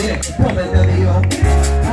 Mire, póngase Dios.